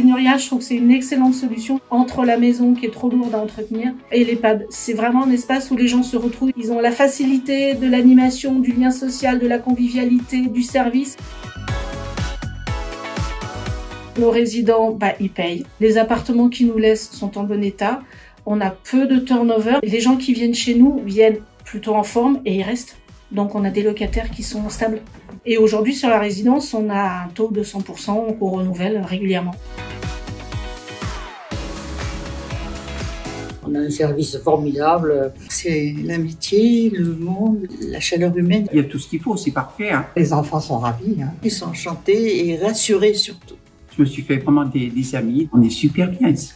Je trouve que c'est une excellente solution entre la maison qui est trop lourde à entretenir et l'EHPAD. C'est vraiment un espace où les gens se retrouvent. Ils ont la facilité de l'animation, du lien social, de la convivialité, du service. Nos résidents, bah, ils payent. Les appartements qu'ils nous laissent sont en bon état. On a peu de turnover. Les gens qui viennent chez nous viennent plutôt en forme et ils restent. Donc on a des locataires qui sont stables. Et aujourd'hui sur la résidence, on a un taux de 100% qu'on renouvelle régulièrement. On a un service formidable. C'est l'amitié, le monde, la chaleur humaine. Il y a tout ce qu'il faut, c'est parfait. Hein. Les enfants sont ravis. Hein. Ils sont enchantés et rassurés surtout. Je me suis fait vraiment des, des amis. On est super bien ici.